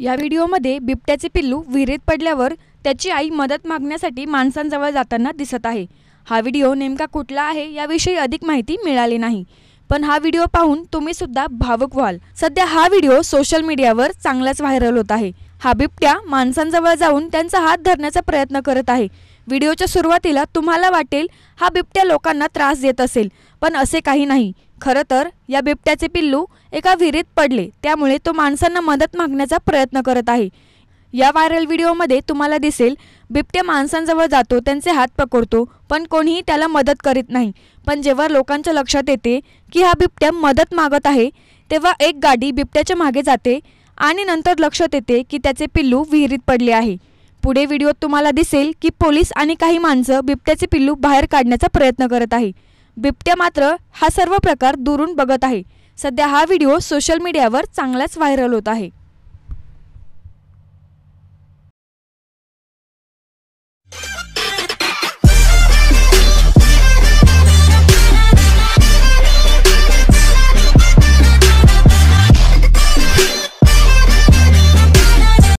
या व्हिडिओमध्ये बिबट्याचे पिल्लू विहिरीत पडल्यावर त्याची आई मदत मागण्यासाठी माणसांजवळ जाताना दिसत आहे. हा व्हिडिओ नेमका कुठला आहे याविषयी अधिक माहिती मिळाली नाही. पण हा व्हिडिओ पाहून तुम्ही सुद्धा भावुक व्हाल. सध्या हा व्हिडिओ सोशल मीडियावर चांगलाच व्हायरल होत आहे. हा बिबट्या माणसांजवळ जाऊन त्यांचा हात धरण्याचा प्रयत्न करत आहे. व्हिडिओच्या सुरुवातीला तुम्हाला वाटेल हा बिबट्या लोकांना त्रास देत असेल पण असे काही नाही. खरं तर या बिबट्याचे पिल्लू एका विहिरीत पडले त्यामुळे तो माणसांना मदत मागण्याचा प्रयत्न करत आहे. या व्हायरल व्हिडिओमध्ये तुम्हाला दिसेल बिबट्या माणसांजवळ जातो त्यांचे हात पकडतो पण कोणीही त्याला मदत करीत नाही. पण जेव्हा लोकांच्या लक्षात येते की हा बिबट्या मदत मागत आहे तेव्हा एक गाडी बिबट्याच्या मागे जाते आणि नंतर लक्षात येते की त्याचे पिल्लू विहिरीत पडले आहे. पुढे व्हिडिओत तुम्हाला दिसेल की पोलीस आणि काही माणसं बिबट्याचे पिल्लू बाहेर काढण्याचा प्रयत्न करत आहे. बिबट्या मात्र हा सर्व प्रकार दुरून बघत आहे. सध्या हा व्हिडिओ सोशल मीडियावर चांगलाच व्हायरल होत आहे.